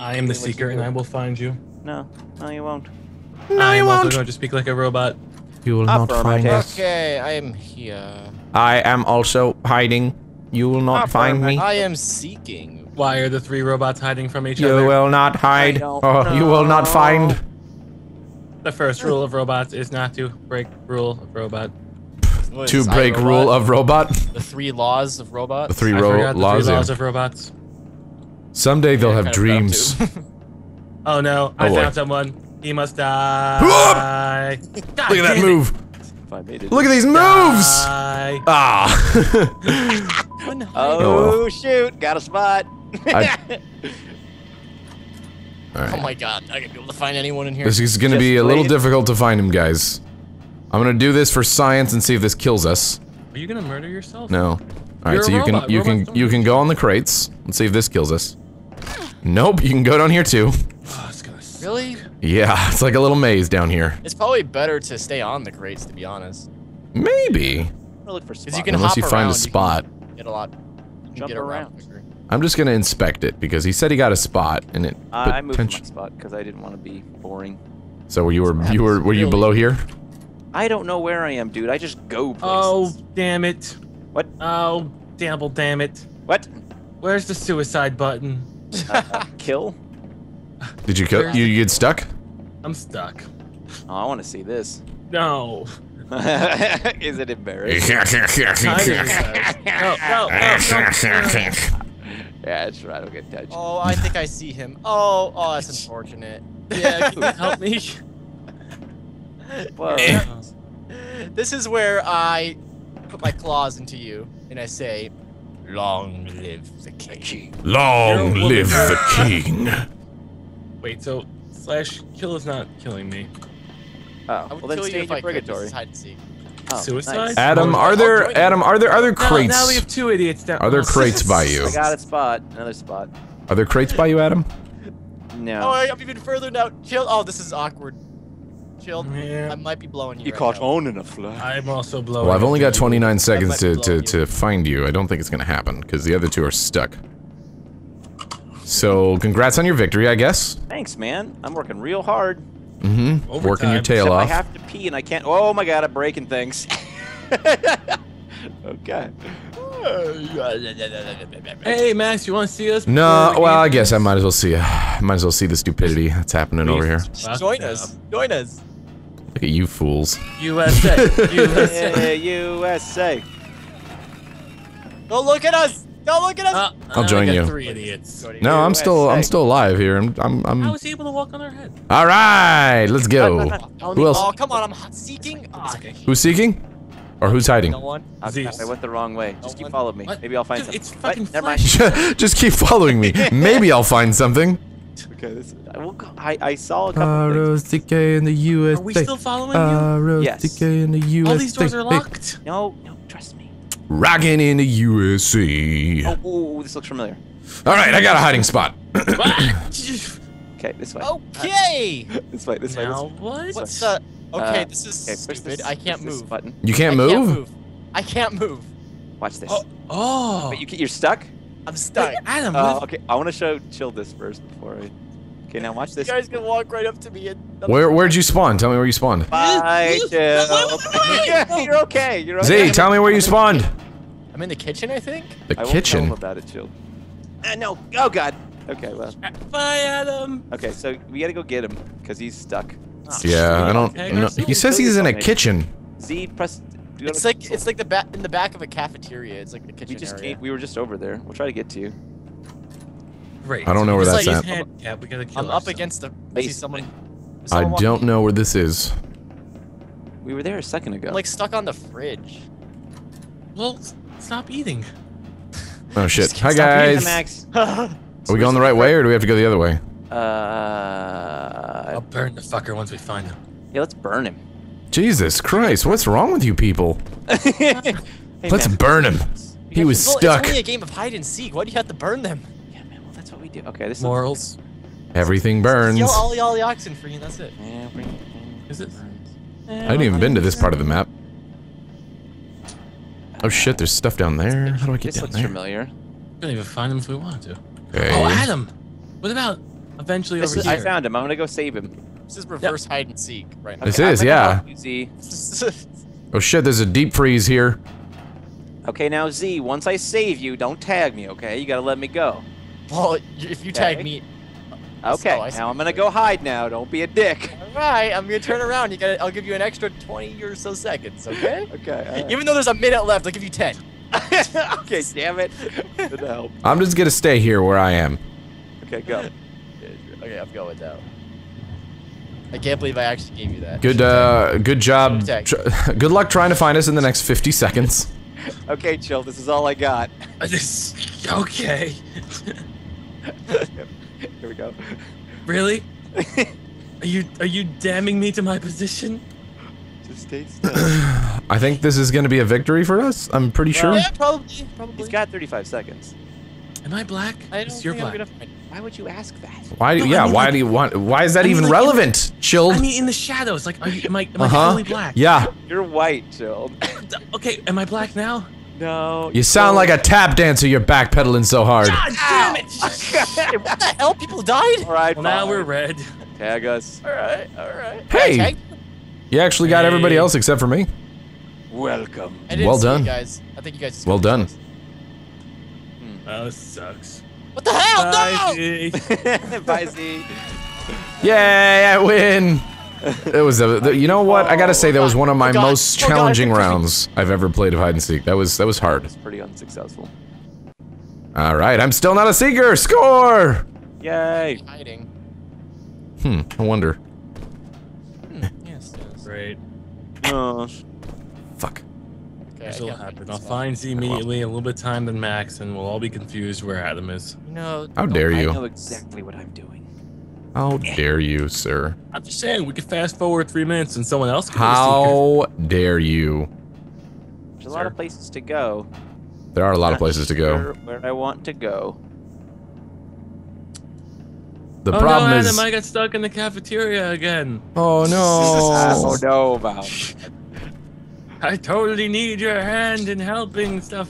I am the What seeker, and. I will find you. No, no, you won't. I am you won't. going to speak like a robot. You will not find us. Okay, I am here. I am also hiding. You will not ah, find me. I am seeking. Why are the three robots hiding from each You other? You will not hide. don't Oh, you will not find. The first rule of robots is not to break rule of robot. What is To break iRobot? rule of robot. the three laws of robots. The three ro forgot the laws. three yeah. laws of robots. Someday they'll Yeah, have kind of forgot dreams. Oh no, I Oh, boy. found someone. He must die. God Look at that move. If I made it. Look at these moves. Die. Ah. Oh, Oh. shoot! Got a spot. I- All Oh my god, I gonna be able to find anyone in here. This is gonna Just be a little wait. difficult to find him, guys. I'm gonna do this for science and see if this kills us. Are you gonna murder yourself? No. All right, You're so you can you Robots can you can go on the crates. Let's see if this kills us. Nope, you can go down here too. Oh, it's gonna suck. really? Yeah, it's like a little maze down here. It's probably better to stay on the crates, to be honest. Maybe. I'm gonna look for spots. You can Unless hop you find around, a spot. Get a lot. You Jump get around. around. I'm just gonna inspect it because he said he got a spot and it. I I moved from my potent- spot because I didn't want to be boring. So you were you were were you below here? I don't know where I am, dude. I just go oh, places. Oh, damn it. What? Oh, damn, damn it. What? Where's the suicide button? Uh, kill? Did you kill? You, you get stuck? I'm stuck. Oh, I want to see this. No. Is it embarrassing? Kind of does. No, no, no, no. Yeah, that's right. I'll get touched. Oh, I think I see him. Oh, oh, that's unfortunate. Yeah, can you help me? Whoa. This is where I put my claws into you and I say, "Long live the king." Long You're live the king. Wait, so slash kill is not killing me. Oh, well then stay in if I your purgatory. is hide and seek. Oh, Suicide? nice. Adam, are I'll there. Adam? Are there other Now, crates? now we have two idiots down. Are there crates by you? I got a spot. Another spot. Are there crates by you, Adam? No. Oh, I'm even further now. Chill. Oh, this is awkward. Chill. Yeah. I might be blowing you. you right caught now. on in a fly. I'm also blowing. Well, I've only got 29 seconds to, to, to find you. I don't think it's gonna happen because the other two are stuck. So, congrats on your victory, I guess. Thanks, man. I'm working real hard. Mm-hmm. Working your tail Except I have to pee and I can't. Oh my god, I'm breaking things. okay. Hey, Max, you want to see us? No, well, I guess I might as well see. Might as well see the stupidity that's happening over here. Join us. Join us. Look at you fools. USA. USA. Yeah, USA. Don't look at us. Don't look at us. Uh, I'll join you. Three idiots. No, I'm still I'm still alive here. I'm I'm, I I'm was able to walk on their head. All right, let's go. Who else? Oh, come on. I'm seeking. Oh, okay. Who's seeking? Or who's hiding? No one. I, I went the wrong way. No Just keep following me. What? Maybe I'll find Dude, something. it's fucking Never mind. Just keep following me. Maybe I'll find something. Okay, this, I, will go, I, I saw a couple things. ROTK in the USA. Are we still following Uh, you? Yes. in the USA. All these doors are locked. No, no, trust me. Rocking in the USA. Oh, oh, this looks familiar. All right, I got a hiding spot. Okay, this way. Okay. This way, this way. This now way. what? What's the? Okay, Uh, this is Okay, stupid. this, I can't move. Button. You can't I move? can't move. I can't move. Watch this. Oh, oh. But you, you're stuck? I'm stuck. Adam, Uh, okay, I want to show chill this first before I. Okay, now watch this. You guys can walk right up to me and. Where where'd you spawn? Tell me where you spawned. Bye, You- chill. Yeah, you're okay. You're okay. Z, tell me where you spawned. I'm in the kitchen, I think. The I won't tell him about it, chill. Uh, no. Oh God. Okay, well. Bye, Adam. Okay, so we gotta go get him because he's stuck. Yeah, I don't Okay, know. He says he's in a kitchen. Z, press. Do It's not- like it's like the back in the back of a cafeteria. It's like the kitchen We just area. came, we were just over there. We'll try to get to you. Great. I don't know where that's like at. yeah, we gotta kill I'm up against the. I see Basically. someone. I don't know where this is. We were there a second ago. I'm like stuck on the fridge. Well, stop eating. Oh shit. Hi Stop hitting the guys. Max. Are we going the right way or do we have to go the other way? Uh, I'll burn the fucker once we find him. yeah, let's burn him. Jesus Christ, what's wrong with you people? Hey, Let's man. burn him. He was Well, stuck. It's only a game of hide and seek. Why do you have to burn them? Yeah, man. Well, that's what we do. Okay, this Morals. Everything burns. Yell ollie ollie oxen for you. That's it. is. Yeah, bring, Is it? I haven't even been to this part of the map. Uh, oh shit, there's stuff down there. How do I get This down looks there? familiar. We couldn't even find him if we wanted to. Okay. Oh, Adam. What about eventually This over is, here. I found him. I'm gonna go save him. This is reverse hide and seek right now. This Okay, is, yeah. Z. Oh shit, there's a deep freeze here. Okay, now Z. Once I save you, don't tag me. Okay, you gotta let me go. well, if you tag Okay. me, uh, Okay, Oh, now I'm gonna go hide now. Don't be a dick. all right, I'm gonna turn around. You got. to I'll give you an extra 20 or so seconds. Okay. Okay. alright. Even though there's a minute left, I'll give you 10. okay, damn it. Good help. I'm just gonna stay here where I am. Okay, go. Okay, I'm going with that. I can't believe I actually gave you that. Good, uh, good job. Good luck trying to find us in the next 50 seconds. Okay, chill. This is all I got. This- okay. Here we go. Really? Are you are you damning me to my position? Just stay still. I think this is gonna be a victory for us. I'm pretty sure. Yeah, probably. Probably. He's got 35 seconds. Am I black? I don't Yes, you're think I'm black. gonna find. Why would you ask that? Why? Do, No, I yeah. mean, why like- do you want? Why is that I mean, even like, relevant? Chilled. I mean, in the shadows. Like, are you? Am I? Am I Uh huh. fully black? Yeah. You're white, chill. Okay. Am I black now? No. You sound like a tap dancer. You're backpedaling so hard. God damn it! What the hell? People died. All right. well, now we're red. Tag us. All right. All right. Hey. I, You actually got everybody else except for me. Welcome. I didn't Well see you done. guys. I think you guys. Just Well done. close. Oh, this sucks. What the hell? Bye, No! G. Bye, Z. Yay! I win. It was a. the- You know what? I gotta say that was one of my Oh, God. most Oh, challenging rounds I've ever played of hide and seek. That was that was hard. It's pretty unsuccessful. All right, I'm still not a seeker. Score. Yay. Hiding. Hmm. I wonder. Hmm, yes. yes. Great. Oh. Fuck. Okay, I This will can't happen. I'll find Z immediately, a little bit of time than Max, and we'll all be confused where Adam is. You know. How don't- dare I know exactly what I'm doing. How dare you, sir? I'm just saying, we could fast forward three minutes and someone else could be the seeker. How dare you? There's a lot of places to go. There are a lot of Not places to go. Where I want to go. The oh problem no, is. Adam, I got stuck in the cafeteria again. Oh no. Oh no! no, about. I totally need your hand in helping stuff.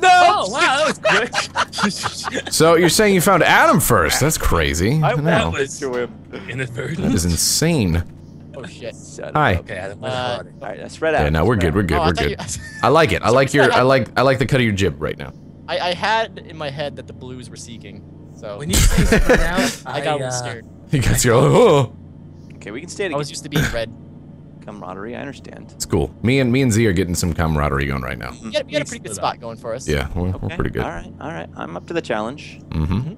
No! Oh wow, that was quick. So you're saying you found Adam first? That's crazy. I no. went to him. That Inadvertent. is insane. Oh shit. Shut Hi. up. Okay, Adam, Uh, All right, now spread out. Yeah, no, we're good. We're good. Oh, I We're thought good. you- I like it. I like your. I like. I like the cut of your jib right now. I, I had in my head that the blues were seeking, so when you say spread out, I got a uh, scared. You guys go. Oh, Okay, we can stay I was used to being red. Camaraderie, I understand. it's cool. Me and me and Z are getting some camaraderie going right now. You had, you had a pretty good spot going for us. Yeah, we're, we're pretty good. All right, all right. I'm up to the challenge. Mm-hmm.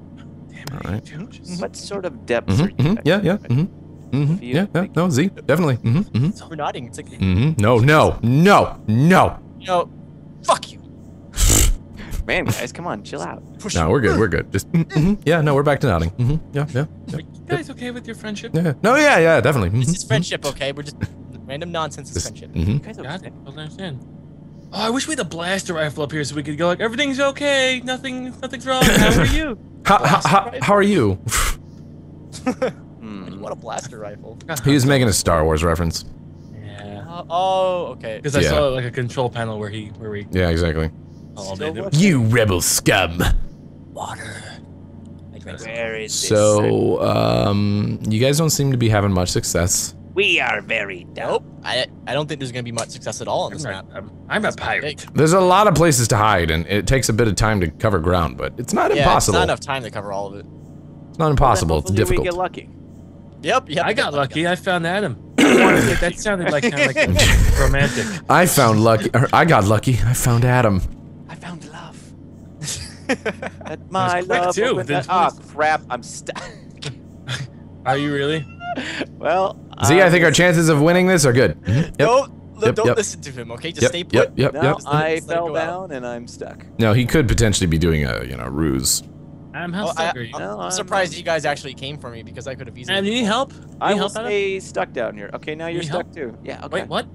Damn it, All right. you What sort of depths are Mm-hmm. you? mm-hmm. Yeah, yeah. Mm-hmm. Mm-hmm. Yeah, yeah. No, Z, definitely. Mm-hmm. Mm-hmm. We're nodding. It's like, Mm-hmm. No, no, no, no. you know, fuck you. Man, guys, come on, chill out. Push No, we're good. We're good. Just. Mm-hmm. Yeah, no, we're back to nodding. Mm-hmm. Yeah, yeah. Yeah. Are you guys okay with your friendship? yeah. No, yeah, yeah, definitely. This Mhm, is friendship, okay? We're just random nonsense is This- friendship. mhm. You guys Got it. I don't understand. Oh, I wish we had a blaster rifle up here so we could go like everything's okay, nothing, nothing's wrong. How are you? How, how, how, how are you? Hmm. You a blaster rifle? he was making a Star Wars reference. Yeah. Uh, oh, okay. Because I Yeah. saw like a control panel where he, where we. Yeah, exactly. Oh, man. You rebel scum. water. Where is this? So, um, you guys don't seem to be having much success. We are very dumb. Nope. I I don't think there's gonna be much success at all on I'm, this map. not, I'm, I'm a pirate. There's a lot of places to hide, and it takes a bit of time to cover ground, but it's not Yeah, impossible. it's not enough time to cover all of it. It's not impossible. It's Hopefully difficult. We get lucky. Yep. Yep. I got lucky. I found Adam. that sounded like kind of like romantic. I found lucky. or I got lucky. I found Adam. I found love. At my quick, love. too. opened that- Oh crap! I'm stuck. Are you really? well. Z, I um, think our chances of winning this are good. Mhm. Yep. Don't Yep, don't yep. listen to him. Okay, just Yep, stay put. yep, yep, No, yep. I fell go out. down and I'm stuck. No, he could potentially be doing a you know ruse. Adam, how Oh, I, stuck are you? No, I'm I'm- surprised that you guys actually came for me because I could have easily. Adam, do you need help? You I need will help, Adam? stay stuck down here. Okay, now you're stuck help? too. Yeah. Okay. Wait, what?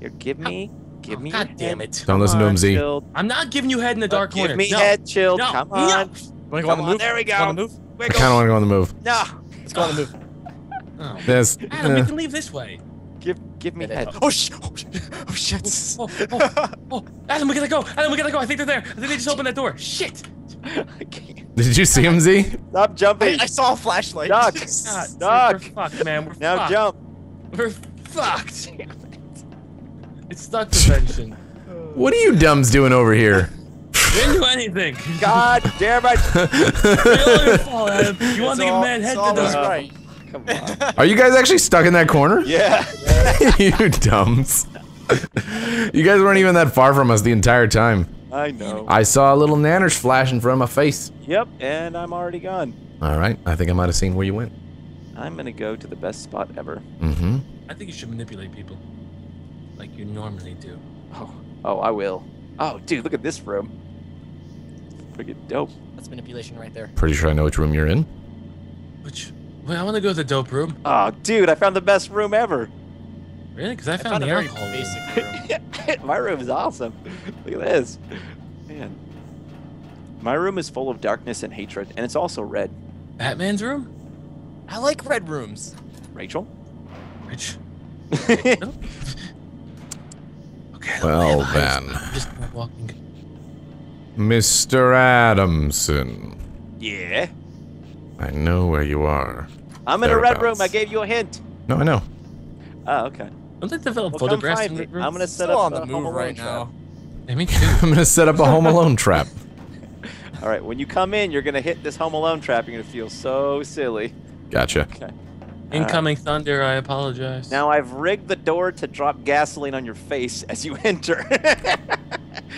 Here, give me, give Oh, me. God damn it. Don't listen to him, on, Z. Chilled. I'm not giving you head in the dark Give corner. me no. head, chilled. No. Come No. on. Want to go Come on the on, move? there we Go on go. the move. I Wiggle. kind of want to go on the move. No. Let's go on the move. Oh. Yes. Adam, we eh. can leave this way. Give, give me head. Oh sh! Oh, sh- oh shit! Oh, oh, oh, Adam, we gotta go. Adam, we gotta go. I think they're there. I think they just opened that door. Shit. Did you see him, Z? Stop jumping. I saw a flashlight. Duck. God, Duck. We're, we're fucked, man. We're now fucked. jump. We're fucked. It's stuck prevention. What are you dumbs doing over here? We didn't do anything. God damn it. It's all your fault, Adam. You want to It's get all- mad head to all the right. Come on. Are you guys actually stuck in that corner? Yeah. you dumbs. you guys weren't even that far from us the entire time. I know. I saw a little nanners flash in front of my face. Yep, and I'm already gone. All right, I think I might have seen where you went. I'm gonna go to the best spot ever. Mm-hmm. I think you should manipulate people. Like you normally do. Oh, oh, I will. Oh, dude, look at this room. Freaking dope. That's manipulation right there. Pretty sure I know which room you're in. Which, wait, I want to go to the dope room. Oh, dude, I found the best room ever. Really? Because I I found, found the very alcohol basic room. My room is awesome. Look at this. Man. My room is full of darkness and hatred, and it's also red. Batman's room? I like red rooms. Rachel? Rich? No. Okay. Well, I'm then. Just walking. Mr. Adamson. yeah. I know where you are. I'm in a red room. I gave you a hint. No, I know. Oh, okay. Don't they develop Well, come photographs in me. the room? I'm gonna set Still up on the a move Home Alone right trap. now. Yeah, me too. I'm gonna set up a Home Alone trap. All right, when you come in, you're gonna hit this Home Alone trap. You're gonna feel so silly. Gotcha. Okay. Incoming uh, thunder. I apologize. Now I've rigged the door to drop gasoline on your face as you enter.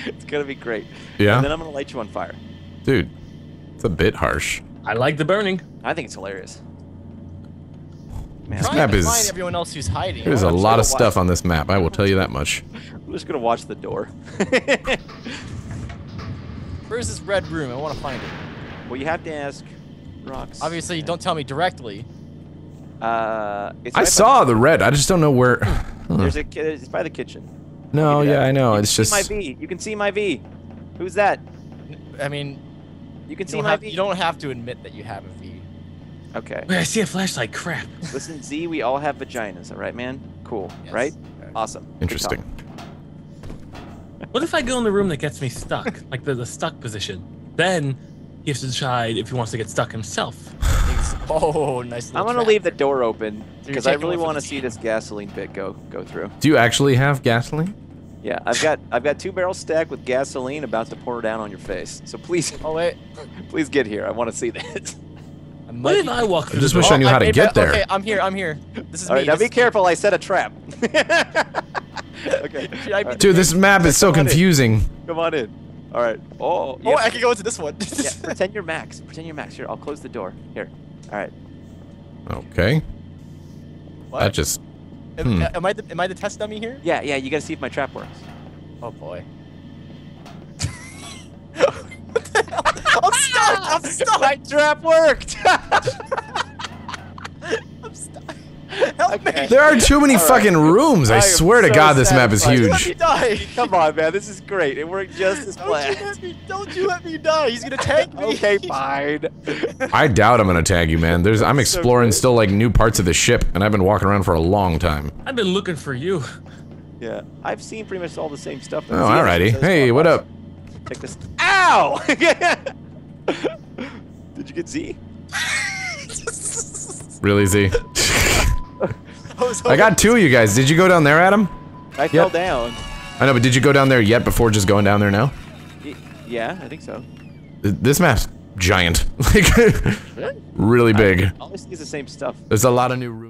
it's gonna be great. Yeah. And then I'm gonna light you on fire. dude. It's a bit harsh. I like the burning. I think it's hilarious. Man, This Trying map to is- find everyone else who's hiding. There's a I'm lot of to stuff on this map. I will tell you that much. I'm just gonna watch the door. Where's this red room? I want to find it. well, you have to ask Rocks. Obviously, you don't tell me directly. Uh, it's I right by saw the red. I just don't know where. There's a. ki- It's by the kitchen. No, yeah, that. I know. You It's can see my. V. You can see my V. Who's that? I mean, You can you see don't, my have, V. you don't have to admit that you have a V. Okay. Wait, I see a flashlight. Crap. Listen, Z. We all have vaginas, all right, man? Cool. Yes. Right? Okay. Awesome. Interesting. What if I go in the room that gets me stuck, like the, the stuck position? Then he has to decide if he wants to get stuck himself. Oh, nice. I'm gonna leave the door open because I really want to see this gasoline bit go go through. Do you actually have gasoline? Yeah, I've got I've got two barrels stacked with gasoline about to pour down on your face. So please, Oh wait, please get here. I want to see this. I What might if be- I walk I just wish? I knew Oh, how to get there. Okay, I'm here. I'm here. This is All me. right, now this be careful. I set a trap. okay, Should I be Dude, this map is so Come on confusing. come on in. All right. Oh, Oh. I can go into this one. yeah. Pretend you're Max. Pretend you're Max. Here, I'll close the door. Here. All right. Okay. What? That just. Am, hmm. am I the, am I the test dummy here? Yeah, yeah. You gotta see if my trap works. Oh boy. I'm stuck. I'm stuck. My trap worked. I'm stuck. Help Okay. me. There are too many All right. fucking rooms. I, I am swear to God, this map is huge. die. Come on, man. This is great. It worked just as Don't you planned. let me. Don't you let me die. He's gonna tag me. Okay, fine. I doubt I'm gonna tag you, man. There's I'm exploring good. still like new parts of the ship, and I've been walking around for a long time. I've been looking for you. Yeah, I've seen pretty much all the same stuff. Oh, alrighty. Hey, what up? Check this. Ow! Did you get Z? Really, Z? I, I got two of you guys. Did you go down there, Adam? I fell down. I know, but did you go down there yet before just going down there now? Y- Yeah, I think so. This map's giant. Like, really big. All I see is the same stuff. There's a lot of new rooms.